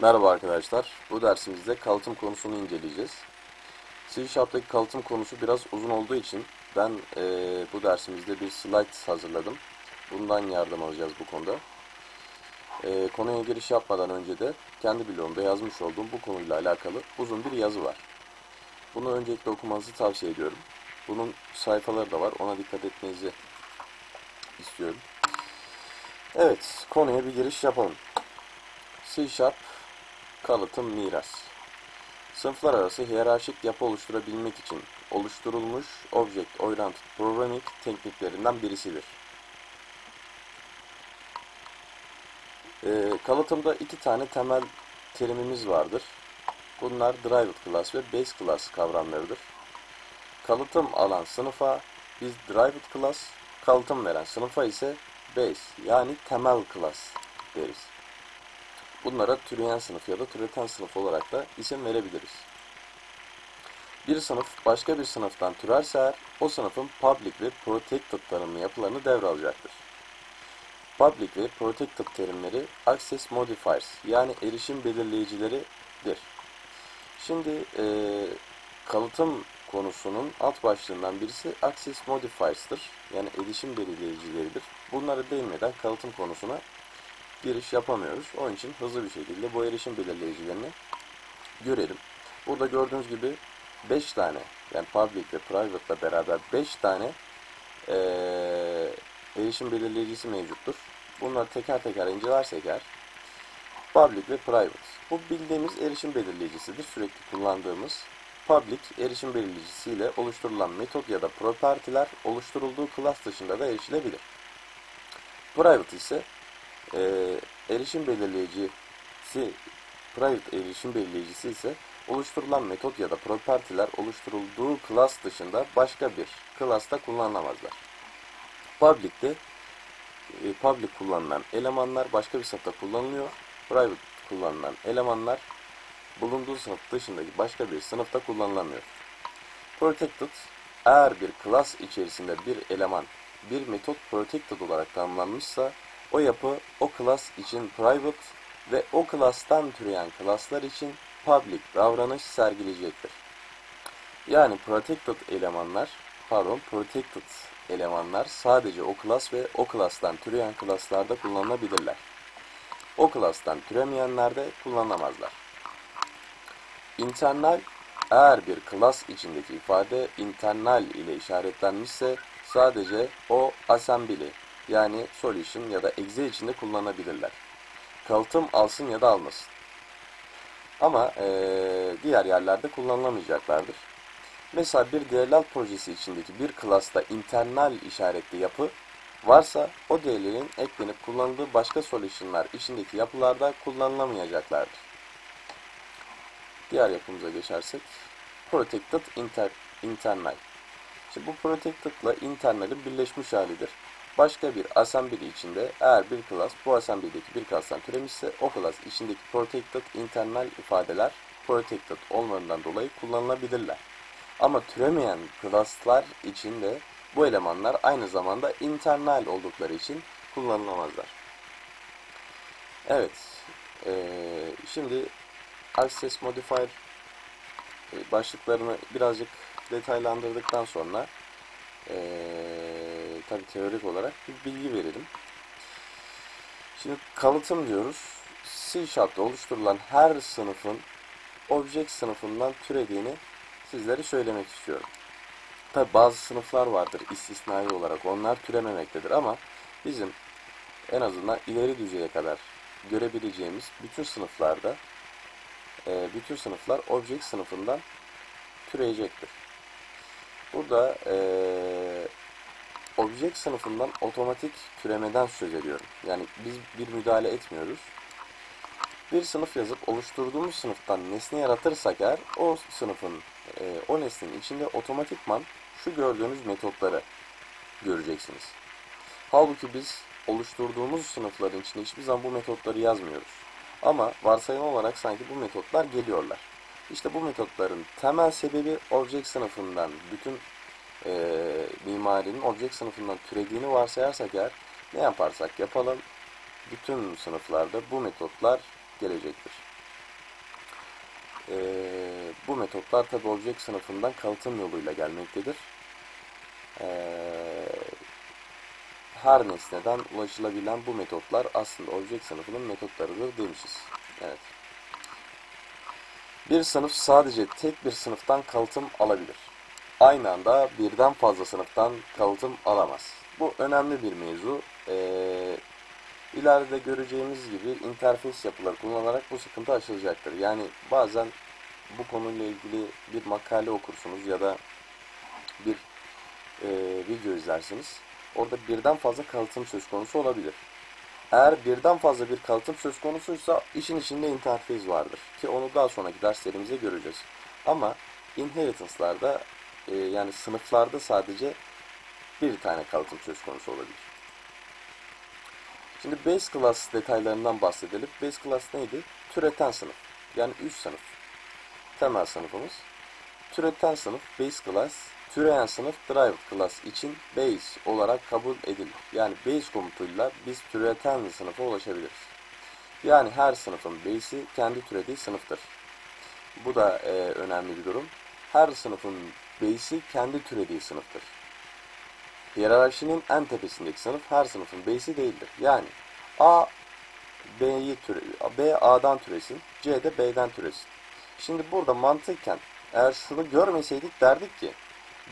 Merhaba arkadaşlar. Bu dersimizde kalıtım konusunu inceleyeceğiz. C Sharp'taki kalıtım konusu biraz uzun olduğu için ben e, bu dersimizde bir slide hazırladım. Bundan yardım alacağız bu konuda. E, konuya giriş yapmadan önce de kendi blogumda yazmış olduğum bu konuyla alakalı uzun bir yazı var. Bunu öncelikle okumanızı tavsiye ediyorum. Bunun sayfaları da var. Ona dikkat etmenizi istiyorum. Evet, konuya bir giriş yapalım. C Sharp kalıtım miras. Sınıflar arası hiyerarşik yapı oluşturabilmek için oluşturulmuş Object Oriented Programming tekniklerinden birisidir. Ee, kalıtımda iki tane temel terimimiz vardır. Bunlar Derived Class ve Base Class kavramlarıdır. Kalıtım alan sınıfa biz Derived Class, kalıtım veren sınıfa ise Base yani temel class deriz. Bunlara türeyen sınıf ya da türeten sınıf olarak da isim verebiliriz. Bir sınıf başka bir sınıftan türerse eğer o sınıfın public ve protected tanımlı yapılarını devralacaktır. Public ve protected terimleri access modifiers yani erişim belirleyicileridir. Şimdi e, kalıtım konusunun alt başlığından birisi access modifiers'tır. Yani erişim belirleyicileridir. Bunları değinmeden kalıtım konusuna giriş yapamıyoruz. Onun için hızlı bir şekilde bu erişim belirleyicilerini görelim. Burada gördüğünüz gibi 5 tane yani public ve private ile beraber 5 tane ee, erişim belirleyicisi mevcuttur. Bunları teker teker incelersek eğer public ve private. Bu bildiğimiz erişim belirleyicisidir. Sürekli kullandığımız public erişim belirleyicisiyle oluşturulan metot ya da propertiler oluşturulduğu class dışında da erişilebilir. Private ise e, erişim belirleyicisi private erişim belirleyicisi ise oluşturulan metot ya da propertiler oluşturulduğu class dışında başka bir class'ta kullanılamazlar. Public'te e, public kullanılan elemanlar başka bir sınıfta kullanılıyor. Private kullanılan elemanlar bulunduğu sınıf dışındaki başka bir sınıfta kullanılamıyor. Protected eğer bir class içerisinde bir eleman bir metot protected olarak tanımlanmışsa o yapı o class için private ve o class'tan türeyen class'lar için public davranış sergileyecektir. Yani protected elemanlar, pardon protected elemanlar sadece o class ve o class'tan türeyen class'larda kullanılabilirler. O class'tan türemeyenler de kullanılamazlar. Internal eğer bir class içindeki ifade internal ile işaretlenmişse sadece o assembly yani solution ya da exe içinde kullanabilirler. Kalıtım alsın ya da almasın. Ama e, diğer yerlerde kullanılamayacaklardır. Mesela bir DLL projesi içindeki bir class'ta internal işaretli yapı varsa o değerlerin eklenip kullanıldığı başka solution'lar içindeki yapılarda kullanılamayacaklardır. Diğer yapımıza geçersek protected inter, internal. Şimdi bu protected ile internal'in birleşmiş halidir. Başka bir assembly içinde eğer bir class bu assembly'deki bir class'tan türemişse o class içindeki protected internal ifadeler protected olmalarından dolayı kullanılabilirler. Ama türemeyen class'lar içinde bu elemanlar aynı zamanda internal oldukları için kullanılamazlar. Evet. Ee, şimdi access modifier başlıklarını birazcık detaylandırdıktan sonra ee, tabi teorik olarak bir bilgi verelim. Şimdi kalıtım diyoruz. C Sharp'ta oluşturulan her sınıfın object sınıfından türediğini sizlere söylemek istiyorum. Tabi bazı sınıflar vardır istisnai olarak. Onlar türememektedir ama bizim en azından ileri düzeye kadar görebileceğimiz bütün sınıflarda e, bütün sınıflar object sınıfından türeyecektir. Burada e, object sınıfından otomatik türemeden söz ediyorum. Yani biz bir müdahale etmiyoruz. Bir sınıf yazıp oluşturduğumuz sınıftan nesne yaratırsak eğer o sınıfın, e, o nesnenin içinde otomatikman şu gördüğünüz metotları göreceksiniz. Halbuki biz oluşturduğumuz sınıfların içinde hiçbir zaman bu metotları yazmıyoruz. Ama varsayım olarak sanki bu metotlar geliyorlar. İşte bu metotların temel sebebi object sınıfından bütün e, mimarinin object sınıfından türediğini varsayarsak eğer ne yaparsak yapalım bütün sınıflarda bu metotlar gelecektir. e, bu metotlar tabi object sınıfından kalıtım yoluyla gelmektedir. E, her nesneden ulaşılabilen bu metotlar aslında object sınıfının metotlarıdır demişiz. Evet. Bir sınıf sadece tek bir sınıftan kalıtım alabilir. Aynı anda birden fazla sınıftan kalıtım alamaz. Bu önemli bir mevzu. Ee, ileride göreceğimiz gibi interfeys yapıları kullanarak bu sıkıntı aşılacaktır. Yani bazen bu konuyla ilgili bir makale okursunuz ya da bir e, video izlersiniz. Orada birden fazla kalıtım söz konusu olabilir. Eğer birden fazla bir kalıtım söz konusuysa işin içinde interfeys vardır. Ki onu daha sonraki derslerimizde göreceğiz. Ama inheritance'larda e, yani sınıflarda sadece bir tane kalıtım söz konusu olabilir. Şimdi base class detaylarından bahsedelim. Base class neydi? Türeten sınıf. Yani üst sınıf. Temel sınıfımız. Türeten sınıf base class, türeyen sınıf derived class için base olarak kabul edilir. Yani base komutuyla biz türeten sınıfa ulaşabiliriz. Yani her sınıfın base'i kendi türediği sınıftır. Bu da e, önemli bir durum. Her sınıfın base'i kendi türediği sınıftır. Hiyerarşinin en tepesindeki sınıf her sınıfın base'i değildir. Yani A B'yi türe, B A'dan türesin, C de B'den türesin. Şimdi burada mantıken eğer şunu görmeseydik derdik ki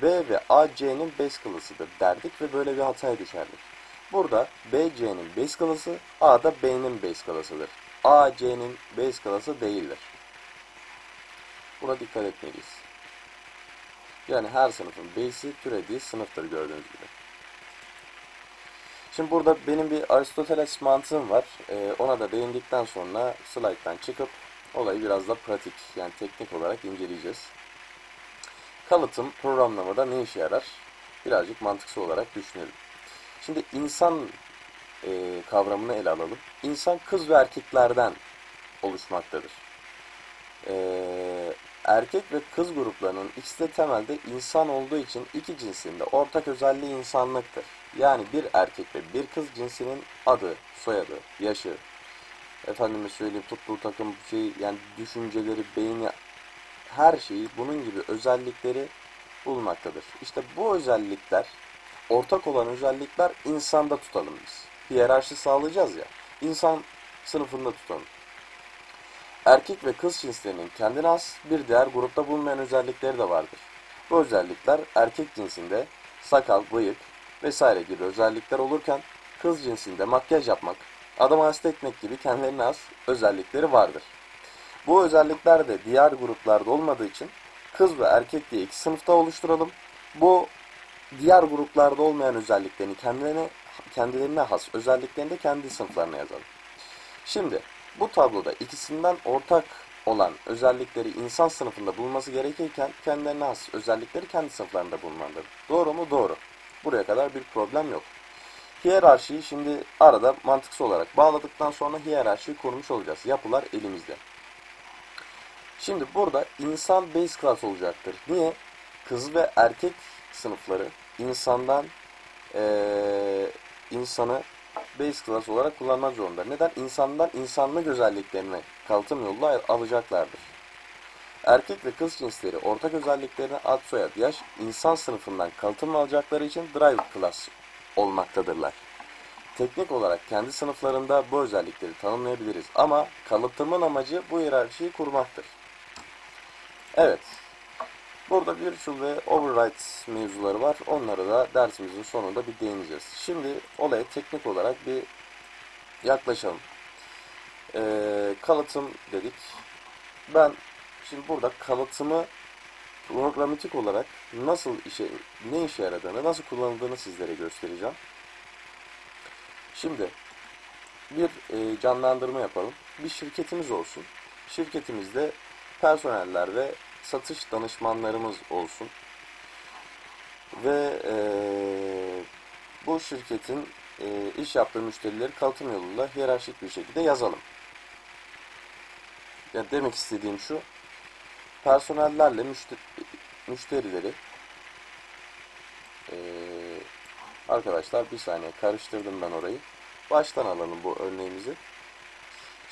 B ve A C'nin base class'ıdır derdik ve böyle bir hataya düşerdik. Burada B C'nin base class'ı, A da B'nin base class'ıdır. A C'nin base class'ı değildir. Buna dikkat etmeliyiz. Yani her sınıfın base'i türediği sınıftır gördüğünüz gibi. Şimdi burada benim bir Aristoteles mantığım var. Ee, ona da değindikten sonra slayttan çıkıp olayı biraz da pratik yani teknik olarak inceleyeceğiz. Kalıtım programlamada ne işe yarar? Birazcık mantıksal olarak düşünelim. Şimdi insan e, kavramını ele alalım. İnsan kız ve erkeklerden oluşmaktadır. Ee, erkek ve kız gruplarının ikisi de temelde insan olduğu için iki cinsinde ortak özelliği insanlıktır. Yani bir erkek ve bir kız cinsinin adı, soyadı, yaşı, efendime söyleyeyim tuttuğu takım şey yani düşünceleri, beyni her şeyi bunun gibi özellikleri bulmaktadır. İşte bu özellikler ortak olan özellikler insanda tutalım biz. Hiyerarşi sağlayacağız ya. İnsan sınıfında tutalım. Erkek ve kız cinslerinin kendine has bir diğer grupta bulunmayan özellikleri de vardır. Bu özellikler erkek cinsinde sakal, bıyık vesaire gibi özellikler olurken kız cinsinde makyaj yapmak, adam hasta etmek gibi kendilerine has özellikleri vardır. Bu özellikler de diğer gruplarda olmadığı için kız ve erkek diye iki sınıfta oluşturalım. Bu diğer gruplarda olmayan özelliklerini kendilerine kendilerine has özelliklerini de kendi sınıflarına yazalım. Şimdi bu tabloda ikisinden ortak olan özellikleri insan sınıfında bulunması gerekirken kendilerine has özellikleri kendi sınıflarında bulunmalıdır. Doğru mu? Doğru. Buraya kadar bir problem yok. Hiyerarşiyi şimdi arada mantıksal olarak bağladıktan sonra hiyerarşiyi kurmuş olacağız. Yapılar elimizde. Şimdi burada insan base class olacaktır. Niye? Kız ve erkek sınıfları insandan ee, insanı base class olarak kullanmak zorunda. Neden? İnsandan insanlık özelliklerini kalıtım yoluyla alacaklardır. Erkek ve kız cinsleri ortak özelliklerine ad soyad yaş insan sınıfından kalıtım alacakları için drive class olmaktadırlar. Teknik olarak kendi sınıflarında bu özellikleri tanımlayabiliriz ama kalıtımın amacı bu hiyerarşiyi kurmaktır. Evet. Burada virtual ve override mevzuları var. Onları da dersimizin sonunda bir değineceğiz. Şimdi olaya teknik olarak bir yaklaşalım. Ee, kalıtım dedik. Ben şimdi burada kalıtımı programatik olarak nasıl işe, ne işe yaradığını, nasıl kullanıldığını sizlere göstereceğim. Şimdi bir e, canlandırma yapalım. Bir şirketimiz olsun. Şirketimizde personeller ve satış danışmanlarımız olsun. Ve e, bu şirketin e, iş yaptığı müşterileri kalıtım yoluyla hiyerarşik bir şekilde yazalım. Yani demek istediğim şu, personellerle müşteri, müşterileri e, arkadaşlar bir saniye karıştırdım ben orayı. Baştan alalım bu örneğimizi.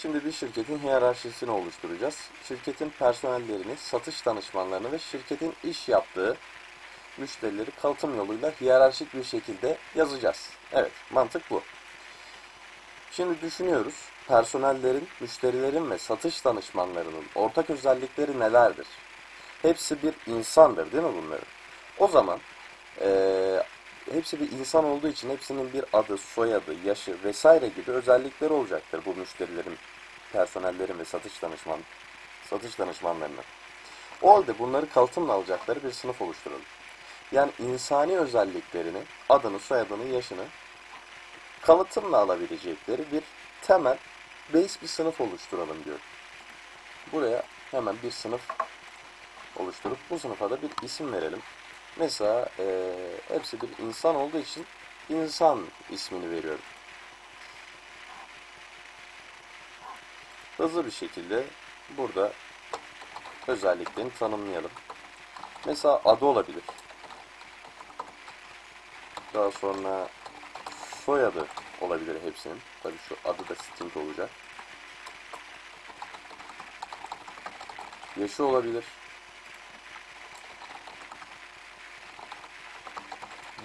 Şimdi bir şirketin hiyerarşisini oluşturacağız. Şirketin personellerini, satış danışmanlarını ve şirketin iş yaptığı müşterileri kalıtım yoluyla hiyerarşik bir şekilde yazacağız. Evet, mantık bu. Şimdi düşünüyoruz. Personellerin, müşterilerin ve satış danışmanlarının ortak özellikleri nelerdir? Hepsi bir insandır değil mi bunların? O zaman eee, hepsi bir insan olduğu için hepsinin bir adı, soyadı, yaşı vesaire gibi özellikleri olacaktır bu müşterilerin, personellerin ve satış danışman satış danışmanlarının. O halde bunları kalıtımla alacakları bir sınıf oluşturalım. Yani insani özelliklerini, adını, soyadını, yaşını kalıtımla alabilecekleri bir temel base bir sınıf oluşturalım diyor. Buraya hemen bir sınıf oluşturup bu sınıfa da bir isim verelim. Mesela eee, hepsi bir insan olduğu için insan ismini veriyorum. Hızlı bir şekilde burada özelliklerini tanımlayalım. Mesela adı olabilir. Daha sonra soyadı olabilir hepsinin. Tabii şu adı da string olacak. Yaşı olabilir.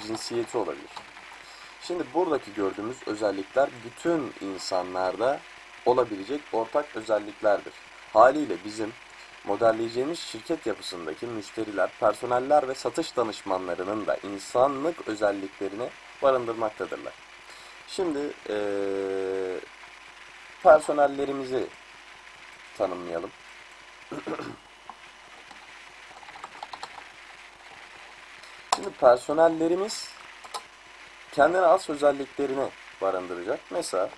Cinsiyeti olabilir. Şimdi buradaki gördüğümüz özellikler bütün insanlarda olabilecek ortak özelliklerdir. Haliyle bizim modelleyeceğimiz şirket yapısındaki müşteriler, personeller ve satış danışmanlarının da insanlık özelliklerini barındırmaktadırlar. Şimdi eee, personellerimizi tanımlayalım. Şimdi personellerimiz kendine az özelliklerini barındıracak. Mesela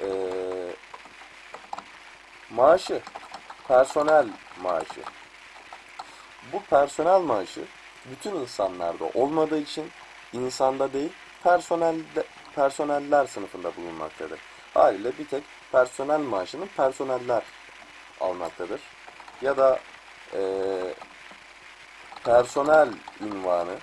eee, maaşı, personel maaşı. Bu personel maaşı bütün insanlarda olmadığı için insanda değil personelde, personeller sınıfında bulunmaktadır. Haliyle bir tek personel maaşını personeller almaktadır. Ya da eee personel ünvanı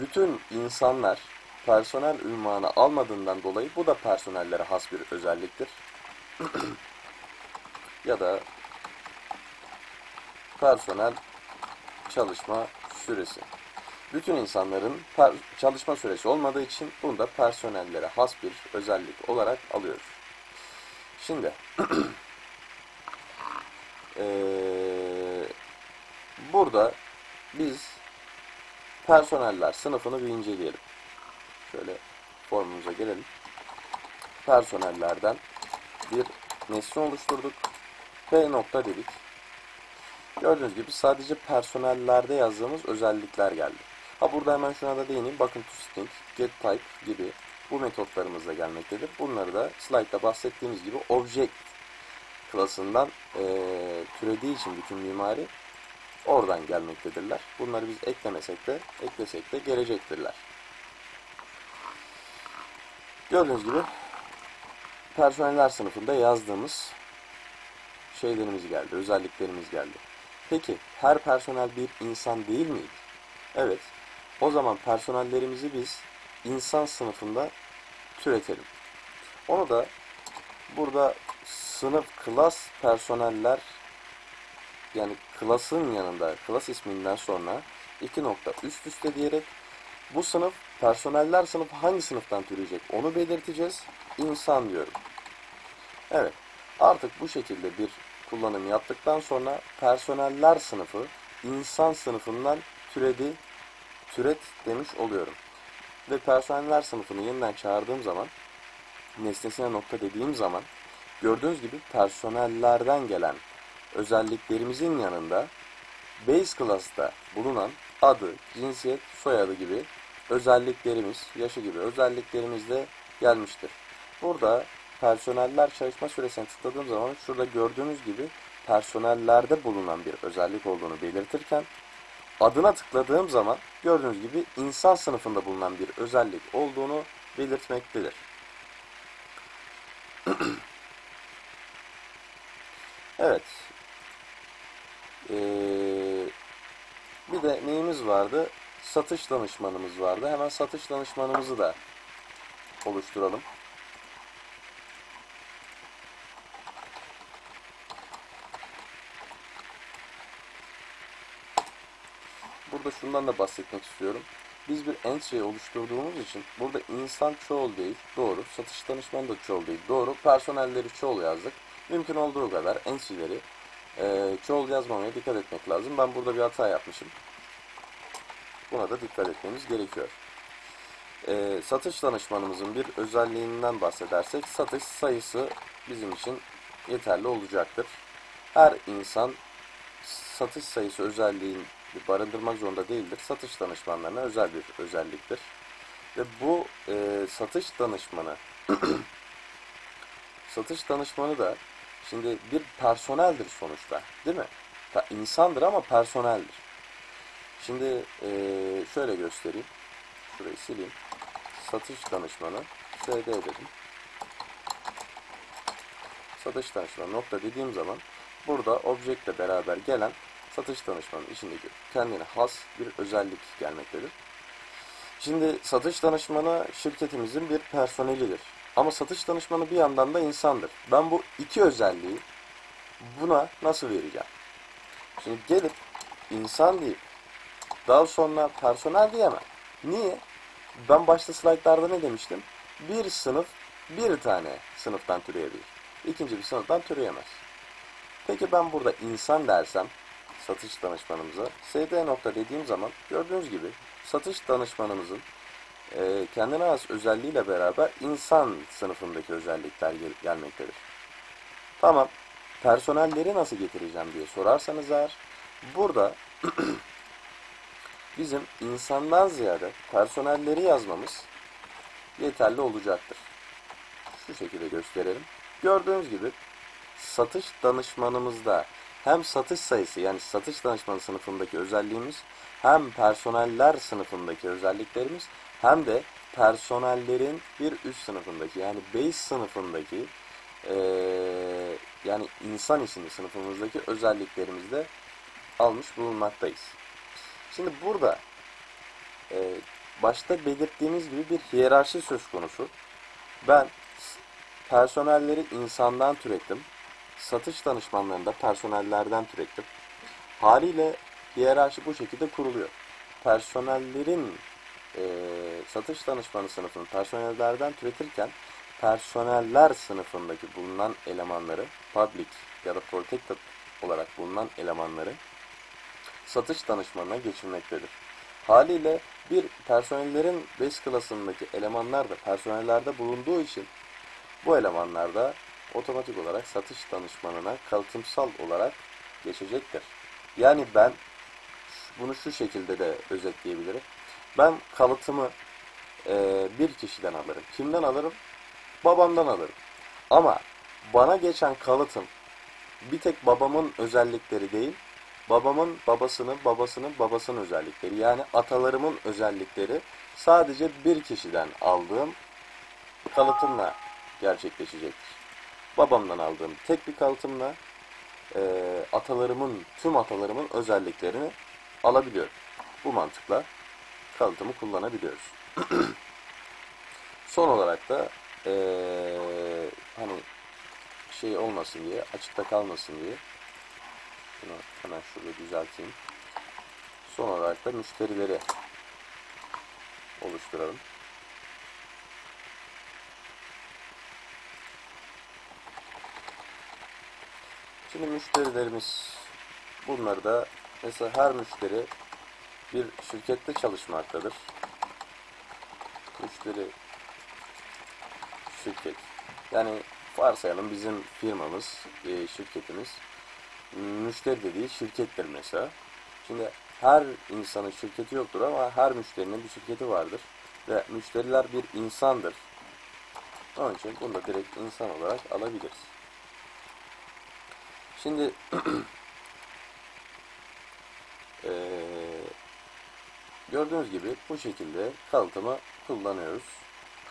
bütün insanlar personel ünvanı almadığından dolayı bu da personellere has bir özelliktir. ya da personel çalışma süresi. Bütün insanların çalışma süresi olmadığı için bunu da personellere has bir özellik olarak alıyoruz. Şimdi eee, burada biz personeller sınıfını bir inceleyelim. Şöyle formumuza gelelim. Personellerden bir nesne oluşturduk. P nokta dedik. Gördüğünüz gibi sadece personellerde yazdığımız özellikler geldi. Ha burada hemen şuna da değineyim. Bakın toString, getType gibi bu metotlarımız da gelmektedir. Bunları da slide'da bahsettiğimiz gibi object klasından eee türediği için bütün mimari oradan gelmektedirler. Bunları biz eklemesek de eklesek de gelecektirler. Gördüğünüz gibi personeller sınıfında yazdığımız şeylerimiz geldi, özelliklerimiz geldi. Peki her personel bir insan değil miydi? Evet. O zaman personellerimizi biz insan sınıfında türetelim. Onu da burada sınıf klas personeller yani klasın yanında klas isminden sonra iki nokta üst üste diyerek bu sınıf personeller sınıfı hangi sınıftan türeyecek onu belirteceğiz. İnsan diyorum. Evet. Artık bu şekilde bir kullanım yaptıktan sonra personeller sınıfı insan sınıfından türedi, türet demiş oluyorum. Ve personeller sınıfını yeniden çağırdığım zaman nesnesine nokta dediğim zaman gördüğünüz gibi personellerden gelen özelliklerimizin yanında base class'ta bulunan adı, cinsiyet, soyadı gibi özelliklerimiz, yaşı gibi özelliklerimiz de gelmiştir. Burada personeller çalışma süresine tıkladığım zaman şurada gördüğünüz gibi personellerde bulunan bir özellik olduğunu belirtirken adına tıkladığım zaman gördüğünüz gibi insan sınıfında bulunan bir özellik olduğunu belirtmektedir. evet. Ee, bir de neyimiz vardı? Satış danışmanımız vardı. Hemen satış danışmanımızı da oluşturalım. Burada şundan da bahsetmek istiyorum. Biz bir entry oluşturduğumuz için burada insan çoğul değil, doğru. Satış danışmanı da çoğul değil, doğru. Personelleri çoğul yazdık. Mümkün olduğu kadar entry'leri e, çoğul yazmamaya dikkat etmek lazım. Ben burada bir hata yapmışım. Buna da dikkat etmemiz gerekiyor. E, satış danışmanımızın bir özelliğinden bahsedersek satış sayısı bizim için yeterli olacaktır. Her insan satış sayısı özelliğini barındırmak zorunda değildir. Satış danışmanlarına özel bir özelliktir. Ve bu e, satış danışmanı satış danışmanı da şimdi bir personeldir sonuçta değil mi? İnsandır ama personeldir. Şimdi e, şöyle göstereyim. Şurayı sileyim. Satış danışmanı SD dedim. Satış danışmanı nokta dediğim zaman burada objektle beraber gelen satış danışmanının içindeki kendine has bir özellik gelmektedir. Şimdi satış danışmanı şirketimizin bir personelidir. Ama satış danışmanı bir yandan da insandır. Ben bu iki özelliği buna nasıl vereceğim? Şimdi gelip insan deyip daha sonra personel diyemem. Niye? Ben başta slaytlarda ne demiştim? Bir sınıf bir tane sınıftan türeyebilir. İkinci bir sınıftan türeyemez. Peki ben burada insan dersem satış danışmanımıza SD nokta dediğim zaman gördüğünüz gibi satış danışmanımızın e, kendine has özelliğiyle beraber insan sınıfındaki özellikler gel gelmektedir. Tamam. Personelleri nasıl getireceğim diye sorarsanız eğer burada bizim insandan ziyade personelleri yazmamız yeterli olacaktır. Şu şekilde gösterelim. Gördüğünüz gibi satış danışmanımızda hem satış sayısı yani satış danışmanı sınıfındaki özelliğimiz hem personeller sınıfındaki özelliklerimiz hem de personellerin bir üst sınıfındaki yani base sınıfındaki ee, yani insan isimli sınıfımızdaki özelliklerimizde almış bulunmaktayız. Şimdi burada e, başta belirttiğimiz gibi bir hiyerarşi söz konusu. Ben personelleri insandan türettim. Satış danışmanlarını da personellerden türettim. Haliyle hiyerarşi bu şekilde kuruluyor. Personellerin e, satış danışmanı sınıfını personellerden türetirken personeller sınıfındaki bulunan elemanları public ya da protected olarak bulunan elemanları satış danışmanına geçirmektedir. Haliyle bir personellerin base klasındaki elemanlar da personellerde bulunduğu için bu elemanlar da otomatik olarak satış danışmanına kalıtımsal olarak geçecektir. Yani ben bunu şu şekilde de özetleyebilirim. Ben kalıtımı e, bir kişiden alırım. Kimden alırım? Babamdan alırım. Ama bana geçen kalıtım bir tek babamın özellikleri değil, babamın babasının babasının babasının özellikleri. Yani atalarımın özellikleri sadece bir kişiden aldığım kalıtımla gerçekleşecektir. Babamdan aldığım tek bir kalıtımla e, atalarımın, tüm atalarımın özelliklerini alabiliyorum. Bu mantıkla kalıtımı kullanabiliyoruz. Son olarak da e, hani şey olmasın diye, açıkta kalmasın diye şunu hemen şurada düzelteyim. Son olarak da müşterileri oluşturalım. Şimdi müşterilerimiz bunları da mesela her müşteri bir şirkette çalışmaktadır. Müşteri şirket. Yani varsayalım bizim firmamız, e, şirketimiz müşteri dediği şirkettir mesela. Şimdi her insanın şirketi yoktur ama her müşterinin bir şirketi vardır. Ve müşteriler bir insandır. Onun için bunu da direkt insan olarak alabiliriz. Şimdi ee, gördüğünüz gibi bu şekilde kalıtımı kullanıyoruz.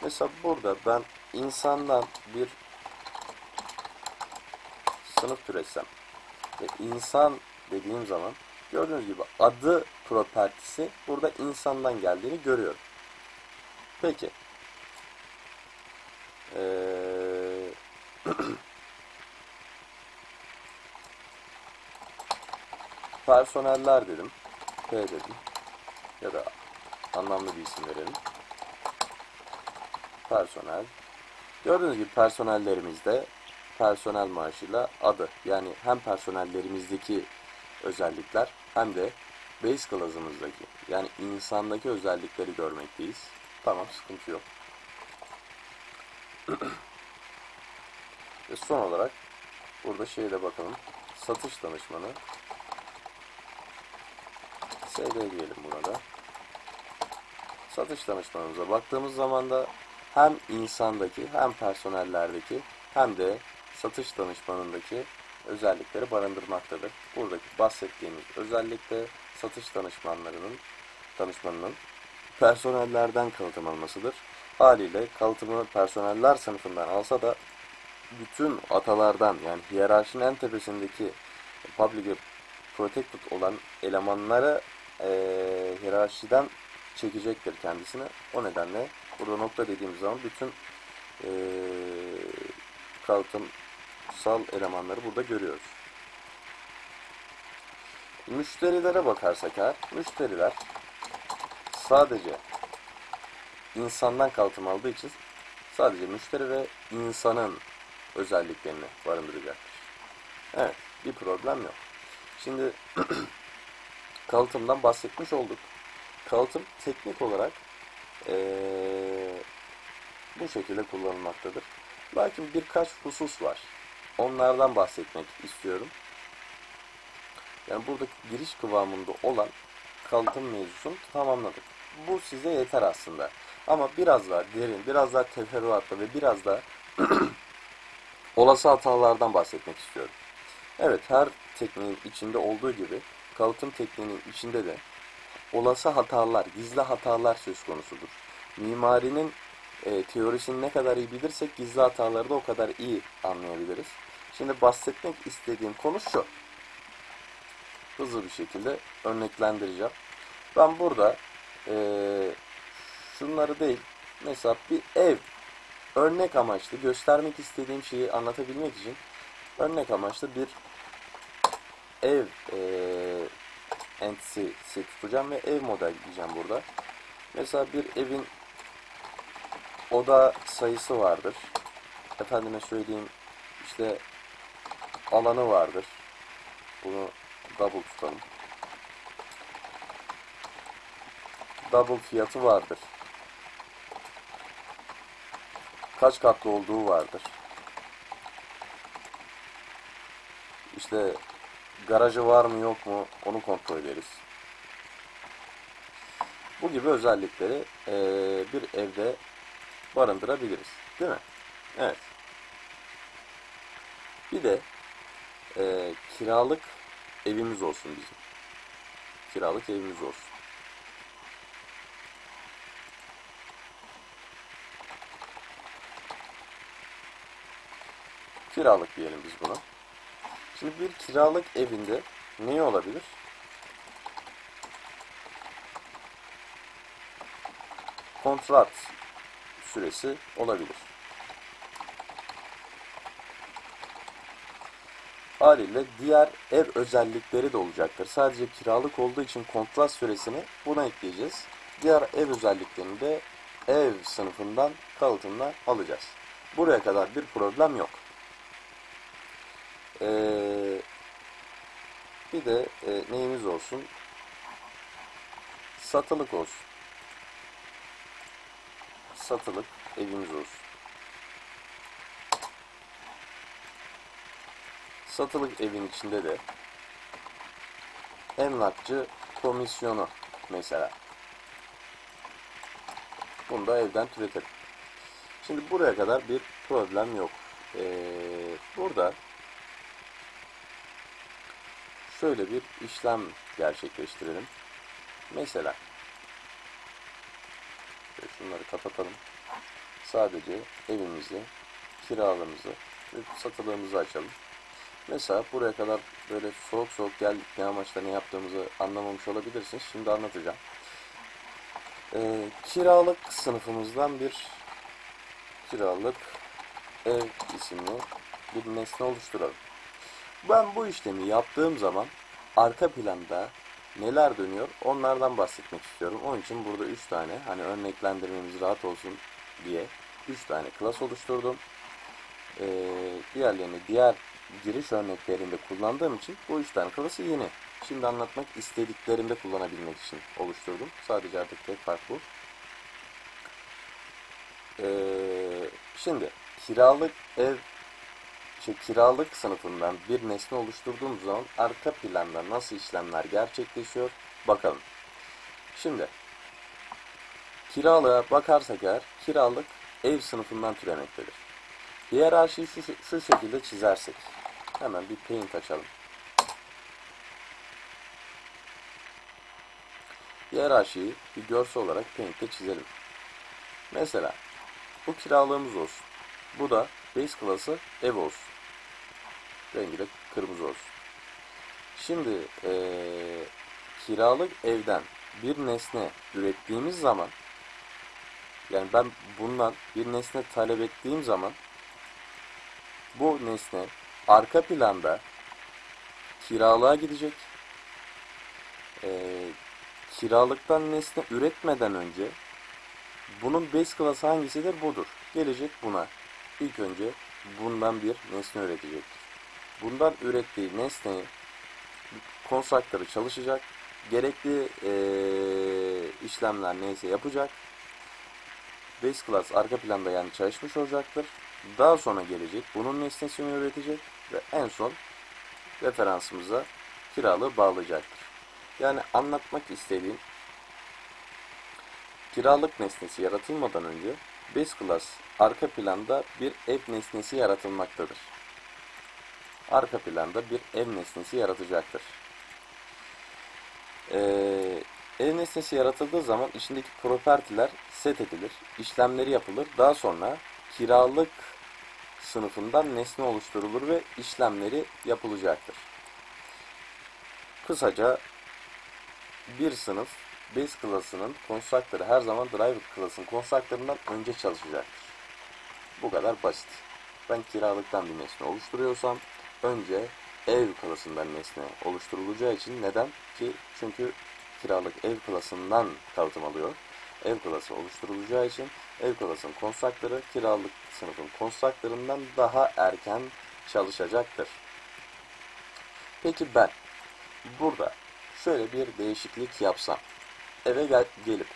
Mesela burada ben insandan bir sınıf türetsem ve insan dediğim zaman gördüğünüz gibi adı propertisi burada insandan geldiğini görüyorum. Peki. Ee, personeller dedim. P dedim. Ya da anlamlı bir isim verelim. Personel. Gördüğünüz gibi personellerimizde personel maaşıyla adı yani hem personellerimizdeki özellikler hem de base class'ımızdaki yani insandaki özellikleri görmekteyiz. Tamam sıkıntı yok. Ve son olarak burada şeye de bakalım. Satış danışmanı. SD diyelim buna da. Satış danışmanımıza baktığımız zaman da hem insandaki hem personellerdeki hem de satış danışmanındaki özellikleri barındırmaktadır. Buradaki bahsettiğimiz özellikle satış danışmanlarının danışmanının personellerden kalıtım almasıdır. Haliyle kalıtımı personeller sınıfından alsa da bütün atalardan yani hiyerarşinin en tepesindeki public protected olan elemanlara e, hiyerarşiden çekecektir kendisini. O nedenle burada nokta dediğimiz zaman bütün e, kalıtımsal elemanları burada görüyoruz. Müşterilere bakarsak eğer, müşteriler sadece insandan kalıtım aldığı için sadece müşteri ve insanın özelliklerini barındıracaktır. Evet, bir problem yok. Şimdi kalıtımdan bahsetmiş olduk. Kalıtım teknik olarak ee, bu şekilde kullanılmaktadır. Lakin birkaç husus var. Onlardan bahsetmek istiyorum. Yani buradaki giriş kıvamında olan kalıtım mevzusunu tamamladık. Bu size yeter aslında. Ama biraz daha derin, biraz daha teferruatlı ve biraz daha olası hatalardan bahsetmek istiyorum. Evet, her tekniğin içinde olduğu gibi kalıtım tekniğinin içinde de olası hatalar, gizli hatalar söz konusudur. Mimarinin e, teorisini ne kadar iyi bilirsek gizli hataları da o kadar iyi anlayabiliriz. Şimdi bahsetmek istediğim konu şu. Hızlı bir şekilde örneklendireceğim. Ben burada e, şunları değil, mesela bir ev örnek amaçlı göstermek istediğim şeyi anlatabilmek için örnek amaçlı bir ev e, entisi tutacağım ve ev model diyeceğim burada. Mesela bir evin oda sayısı vardır. Efendime söyleyeyim işte alanı vardır. Bunu double tutalım. Double fiyatı vardır. Kaç katlı olduğu vardır. İşte garajı var mı yok mu onu kontrol ederiz. Bu gibi özellikleri e, bir evde barındırabiliriz. Değil mi? Evet. Bir de e, kiralık evimiz olsun bizim. Kiralık evimiz olsun. Kiralık diyelim biz buna. Şimdi bir kiralık evinde ne olabilir? Kontrat süresi olabilir. Haliyle diğer ev özellikleri de olacaktır. Sadece kiralık olduğu için kontrat süresini buna ekleyeceğiz. Diğer ev özelliklerini de ev sınıfından kalıtımla alacağız. Buraya kadar bir problem yok. Ee, bir de e, neyimiz olsun? Satılık olsun. Satılık evimiz olsun. Satılık evin içinde de emlakçı komisyonu mesela. Bunu da evden türetelim. Şimdi buraya kadar bir problem yok. Ee, burada şöyle bir işlem gerçekleştirelim. Mesela şunları kapatalım. Sadece evimizi, kiralığımızı ve satılığımızı açalım. Mesela buraya kadar böyle soğuk soğuk geldik ne amaçla ne yaptığımızı anlamamış olabilirsiniz. Şimdi anlatacağım. Ee, kiralık sınıfımızdan bir kiralık ev isimli bir nesne oluşturalım. Ben bu işlemi yaptığım zaman arka planda neler dönüyor onlardan bahsetmek istiyorum. Onun için burada 3 tane hani örneklendirmemiz rahat olsun diye 3 tane klas oluşturdum. Ee, diğerlerini diğer giriş örneklerinde kullandığım için bu 3 tane klası yeni. Şimdi anlatmak istediklerimde kullanabilmek için oluşturdum. Sadece artık tek fark bu. Ee, şimdi kiralık ev şey, kiralık sınıfından bir nesne oluşturduğumuz zaman arka planda nasıl işlemler gerçekleşiyor bakalım. Şimdi kiralığa bakarsak eğer kiralık ev sınıfından türemektedir. Hiyerarşiyi şu, şu şekilde çizersek hemen bir paint açalım. Hiyerarşiyi bir görsel olarak paint'te çizelim. Mesela bu kiralığımız olsun. Bu da base klası ev olsun. Rengi de kırmızı olsun. Şimdi ee, kiralık evden bir nesne ürettiğimiz zaman yani ben bundan bir nesne talep ettiğim zaman bu nesne arka planda kiralığa gidecek. Ee, kiralıktan nesne üretmeden önce bunun base klası hangisidir? Budur. Gelecek buna. İlk önce bundan bir nesne üretecektir. Bundan ürettiği nesneyi konstraktörü çalışacak. Gerekli ee, işlemler neyse yapacak. Base class arka planda yani çalışmış olacaktır. Daha sonra gelecek. Bunun nesnesini üretecek. Ve en son referansımıza kiralığı bağlayacaktır. Yani anlatmak istediğim kiralık nesnesi yaratılmadan önce base class arka planda bir ev nesnesi yaratılmaktadır. Arka planda bir ev nesnesi yaratacaktır. Ee, ev nesnesi yaratıldığı zaman içindeki propertiler set edilir, işlemleri yapılır. Daha sonra kiralık sınıfından nesne oluşturulur ve işlemleri yapılacaktır. Kısaca bir sınıf base klasının konstruktörü her zaman driver klasının konstruktöründen önce çalışacaktır. Bu kadar basit. Ben kiralıktan bir nesne oluşturuyorsam önce ev klasından nesne oluşturulacağı için neden? Ki çünkü kiralık ev klasından kalıtım alıyor. Ev klası oluşturulacağı için ev klasının konstruktörü kiralık sınıfın konstruktöründen daha erken çalışacaktır. Peki ben burada şöyle bir değişiklik yapsam eve gel gelip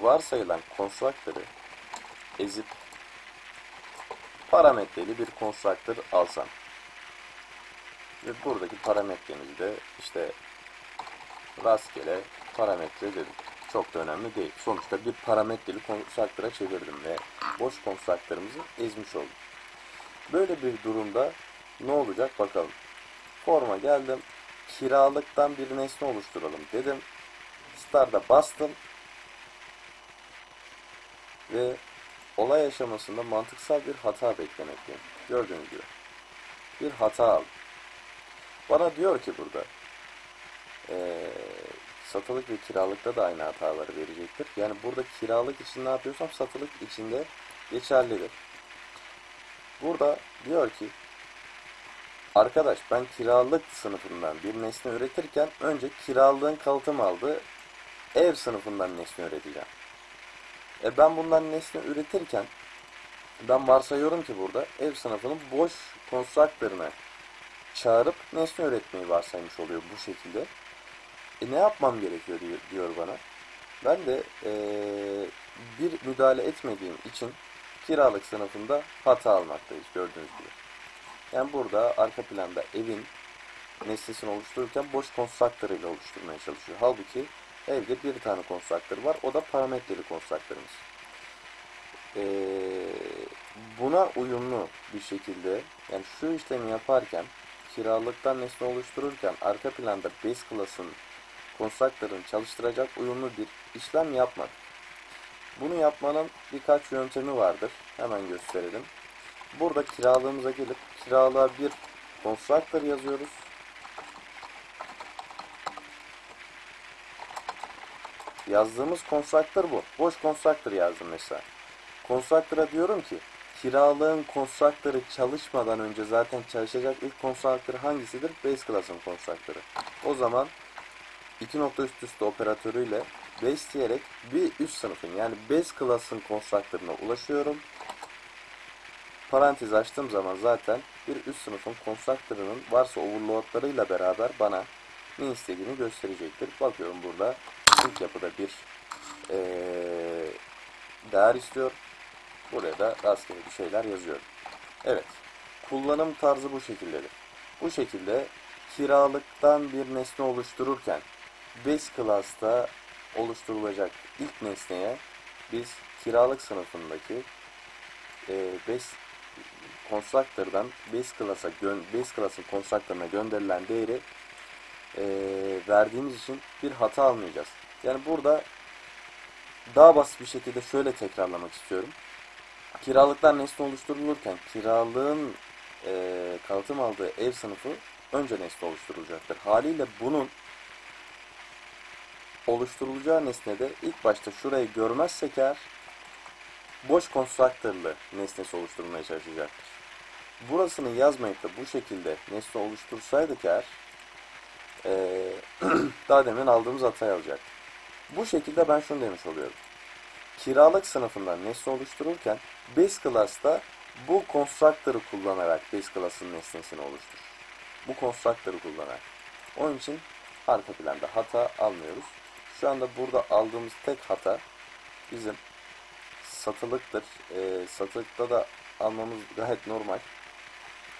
varsayılan konstruktörü ezip parametreli bir konstruktör alsam ve buradaki parametremizi de işte rastgele parametre dedim. Çok da önemli değil. Sonuçta bir parametreli konstruktöre çevirdim ve boş konstruktörümüzü ezmiş oldum. Böyle bir durumda ne olacak bakalım. Forma geldim. Kiralıktan bir nesne oluşturalım dedim. Start'a bastım. Ve olay aşamasında mantıksal bir hata beklemekteyim. Gördüğünüz gibi. Bir hata aldım. Bana diyor ki burada ee, satılık ve kiralıkta da aynı hataları verecektir. Yani burada kiralık için ne yapıyorsam satılık içinde geçerlidir. Burada diyor ki arkadaş ben kiralık sınıfından bir nesne üretirken önce kiralığın kalıtım aldığı ev sınıfından nesne üreteceğim. E ben bundan nesne üretirken ben varsayıyorum ki burada ev sınıfının boş konstruktörüne çağırıp nesne üretmeyi varsaymış oluyor bu şekilde. E ne yapmam gerekiyor diyor, diyor bana. Ben de e, bir müdahale etmediğim için kiralık sınıfında hata almaktayız gördüğünüz gibi. Yani burada arka planda evin nesnesini oluştururken boş konstruktör ile oluşturmaya çalışıyor. Halbuki evde bir tane konstruktör var. O da parametreli konstruktörümüz. Ee, buna uyumlu bir şekilde yani şu işlemi yaparken kiralıktan nesne oluştururken arka planda base class'ın konstruktörünü çalıştıracak uyumlu bir işlem yapmadık. Bunu yapmanın birkaç yöntemi vardır. Hemen gösterelim. Burada kiralığımıza gelip kiralığa bir konstruktör yazıyoruz. Yazdığımız konstruktör bu. Boş konstruktör yazdım mesela. Konstruktöre diyorum ki kiralığın konstruktörü çalışmadan önce zaten çalışacak ilk konstruktör hangisidir? Base class'ın konstruktörü. O zaman iki nokta üst üste operatörüyle base diyerek bir üst sınıfın yani base class'ın constructor'ına ulaşıyorum. Parantez açtığım zaman zaten bir üst sınıfın constructor'ının varsa overloadlarıyla beraber bana ne istediğini gösterecektir. Bakıyorum burada ilk yapıda bir ee, değer istiyor. Buraya da rastgele bir şeyler yazıyorum. Evet. Kullanım tarzı bu şekildedir. Bu şekilde kiralıktan bir nesne oluştururken base class'ta oluşturulacak ilk nesneye biz kiralık sınıfındaki e, base constructor'dan base class'a base class'ın constructor'ına gönderilen değeri e, verdiğimiz için bir hata almayacağız. Yani burada daha basit bir şekilde şöyle tekrarlamak istiyorum. Kiralıklar nesne oluşturulurken kiralığın e, kalıtım aldığı ev sınıfı önce nesne oluşturulacaktır. Haliyle bunun oluşturulacağı nesnede ilk başta şurayı görmezsek eğer boş constructor'lı nesnesi oluşturmaya çalışacaktır. Burasını yazmayıp da bu şekilde nesne oluştursaydık eğer ee, daha demin aldığımız hatayı alacaktır. Bu şekilde ben şunu demiş oluyorum. Kiralık sınıfından nesne oluştururken base class'ta bu constructor'ı kullanarak base class'ın nesnesini oluştur. Bu constructor'ı kullanarak. Onun için arka planda hata almıyoruz. Şu anda burada aldığımız tek hata bizim satılıktır. E, satılıkta da almamız gayet normal.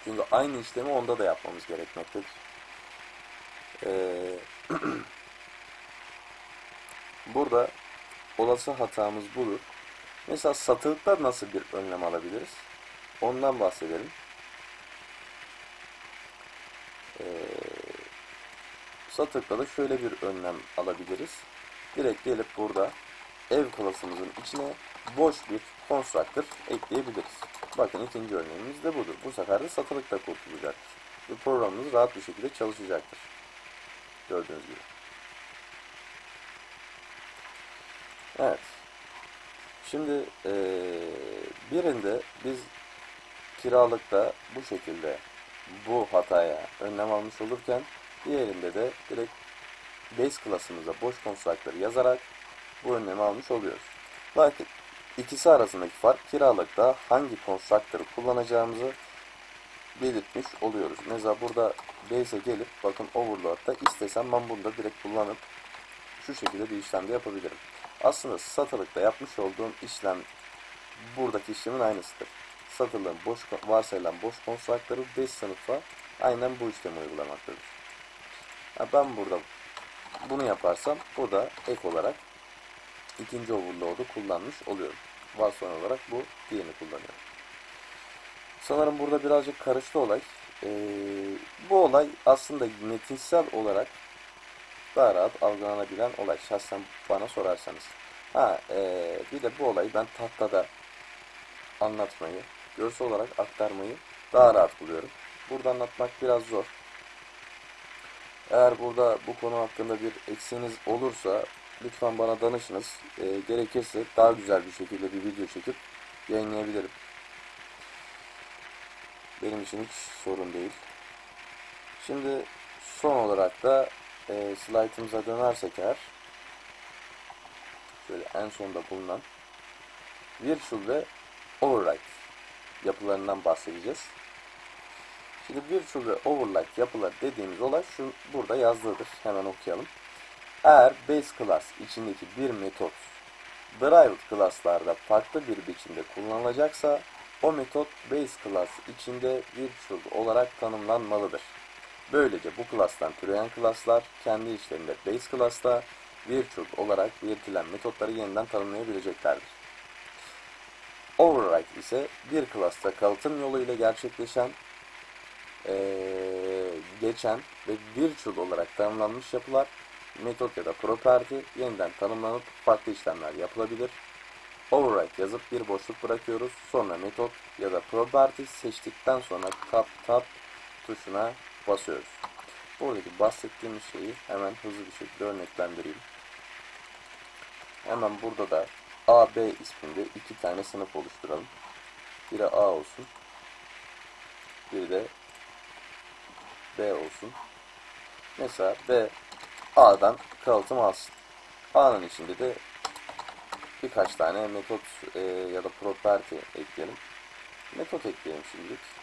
Çünkü aynı işlemi onda da yapmamız gerekmektedir. Ee, burada olası hatamız budur. Mesela satılıkta nasıl bir önlem alabiliriz? Ondan bahsedelim. Ee, satılıkta da şöyle bir önlem alabiliriz. Direkt gelip burada ev klasımızın içine boş bir constructor ekleyebiliriz. Bakın ikinci örneğimiz de budur. Bu sefer de satılıkta kurtulacaktır. Ve programımız rahat bir şekilde çalışacaktır. Gördüğünüz gibi. Evet. Şimdi ee, birinde biz kiralıkta bu şekilde bu hataya önlem almış olurken diğerinde de direkt base klasımıza boş constructor yazarak bu önlemi almış oluyoruz. Lakin ikisi arasındaki fark kiralıkta hangi constructor'ı kullanacağımızı belirtmiş oluyoruz. Mesela burada base'e gelip bakın overload'da istesem ben bunu da direkt kullanıp şu şekilde bir işlemde yapabilirim. Aslında satılıkta yapmış olduğum işlem buradaki işlemin aynısıdır. Satılığın boş varsayılan boş constructor'ı base sınıfa aynen bu işlemi uygulamaktadır. Yani ben burada bunu yaparsam burada ek olarak ikinci overload'u kullanmış oluyorum. Varsayılan olarak bu diğerini kullanıyorum. Sanırım burada birazcık karıştı olay. Ee, bu olay aslında metinsel olarak daha rahat algılanabilen olay. Şahsen bana sorarsanız. Ha, ee, bir de bu olayı ben tahtada anlatmayı, görsel olarak aktarmayı daha rahat buluyorum. Burada anlatmak biraz zor. Eğer burada bu konu hakkında bir eksiğiniz olursa lütfen bana danışınız. E, gerekirse daha güzel bir şekilde bir video çekip yayınlayabilirim. Benim için hiç sorun değil. Şimdi son olarak da e, slaytımıza dönersek eğer şöyle en sonda bulunan virtual ve override yapılarından bahsedeceğiz. Şimdi virtual ve override yapılar dediğimiz olay şu burada yazılıdır. Hemen okuyalım. Eğer base class içindeki bir metot derived class'larda farklı bir biçimde kullanılacaksa o metot base class içinde virtual olarak tanımlanmalıdır. Böylece bu class'tan türeyen class'lar kendi içlerinde base class'ta virtual olarak belirtilen metotları yeniden tanımlayabileceklerdir. Override ise bir class'ta kalıtım yoluyla gerçekleşen, ee, geçen ve virtual olarak tanımlanmış yapılar metot ya da property yeniden tanımlanıp farklı işlemler yapılabilir. Override yazıp bir boşluk bırakıyoruz. Sonra metot ya da property seçtikten sonra tab tab tuşuna basıyoruz. Buradaki bahsettiğimiz şeyi hemen hızlı bir şekilde örneklendireyim. Hemen burada da AB isminde iki tane sınıf oluşturalım. Biri A olsun. Biri de B olsun. Mesela B A'dan kalıtım alsın. A'nın içinde de birkaç tane metot e, ya da property ekleyelim. Metot ekleyelim şimdilik.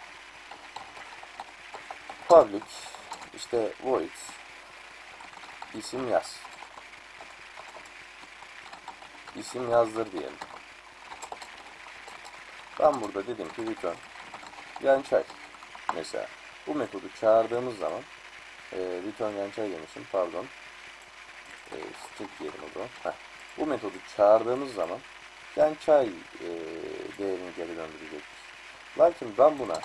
Public işte void isim yaz. İsim yazdır diyelim. Ben burada dedim ki return Gençay mesela bu metodu çağırdığımız zaman e, return Gençay demişim pardon e, string diyelim o zaman. Bu metodu çağırdığımız zaman Gençay e, değerini geri döndürecektir. Lakin ben buna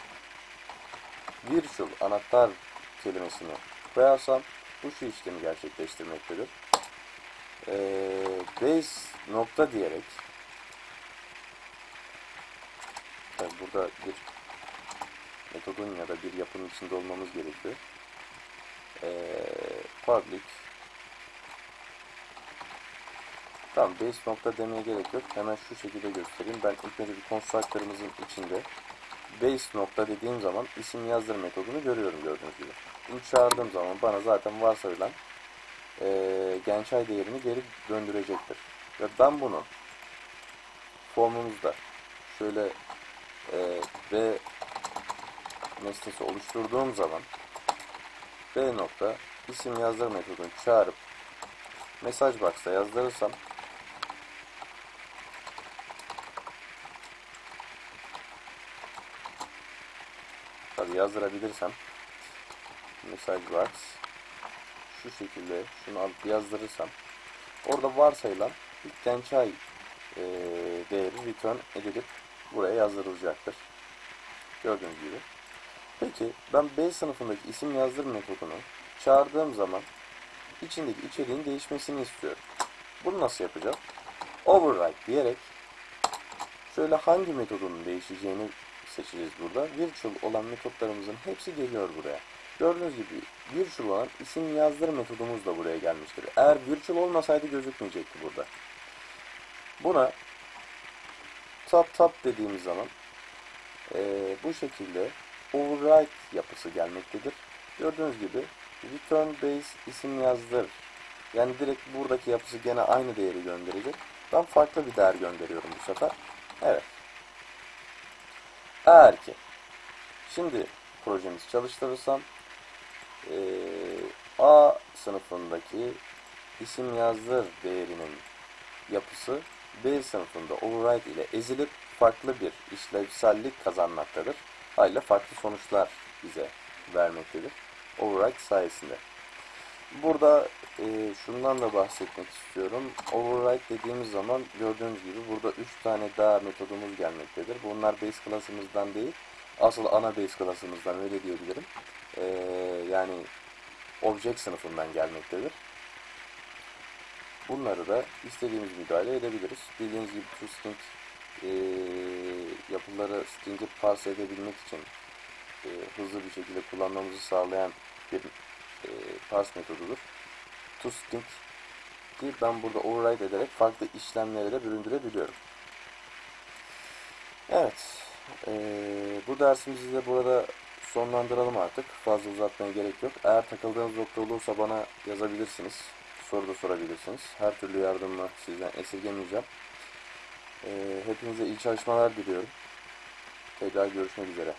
virtual anahtar kelimesini koyarsam bu şu işlemi gerçekleştirmektedir. E, base nokta diyerek Tabii burada bir metodun ya da bir yapının içinde olmamız gerekiyor. Ee, public Tamam base nokta demeye gerek yok. Hemen şu şekilde göstereyim. Ben ilk önce bir constructor'ımızın içinde base nokta dediğim zaman isim yazdır metodunu görüyorum gördüğünüz gibi. Bunu çağırdığım zaman bana zaten varsayılan e, gençay değerini geri döndürecektir. Ve ben bunu formumuzda şöyle e, B nesnesi oluşturduğum zaman B nokta isim yazdır metodunu çağırıp mesaj box'a yazdırırsam tabi yazdırabilirsem mesaj box şu şekilde şunu alıp yazdırırsam orada varsayılan ilk gençay e, değeri return edilip buraya yazdırılacaktır. Gördüğünüz gibi. Peki ben B sınıfındaki isim yazdır metodunu çağırdığım zaman içindeki içeriğin değişmesini istiyorum. Bunu nasıl yapacağım? Override diyerek şöyle hangi metodun değişeceğini seçeceğiz burada. Virtual olan metotlarımızın hepsi geliyor buraya. Gördüğünüz gibi virtual olan isim yazdır metodumuz da buraya gelmiştir. Eğer virtual olmasaydı gözükmeyecekti burada. Buna tap tap dediğimiz zaman e, bu şekilde override yapısı gelmektedir. Gördüğünüz gibi return base isim yazdır. Yani direkt buradaki yapısı gene aynı değeri gönderecek. Ben farklı bir değer gönderiyorum bu sefer. Evet. Eğer ki şimdi projemizi çalıştırırsam e, A sınıfındaki isim yazdır değerinin yapısı B sınıfında override ile ezilip farklı bir işlevsellik kazanmaktadır. Haliyle farklı sonuçlar bize vermektedir. Override sayesinde. Burada e, şundan da bahsetmek istiyorum. Override dediğimiz zaman gördüğünüz gibi burada 3 tane daha metodumuz gelmektedir. Bunlar base klasımızdan değil, asıl ana base klasımızdan öyle diyebilirim. E, yani object sınıfından gelmektedir. Bunları da istediğimiz müdahale edebiliriz. Bildiğiniz gibi toString e, yapıları string'i parse edebilmek için e, hızlı bir şekilde kullanmamızı sağlayan bir e, parse metodudur. toString ki ben burada override ederek farklı işlemlere de büründürebiliyorum. Evet. E, bu dersimizi de burada sonlandıralım artık. Fazla uzatmaya gerek yok. Eğer takıldığınız nokta olursa bana yazabilirsiniz. Soru da sorabilirsiniz. Her türlü yardımı sizden esirgemeyeceğim. E, hepinize iyi çalışmalar diliyorum. Tekrar görüşmek üzere.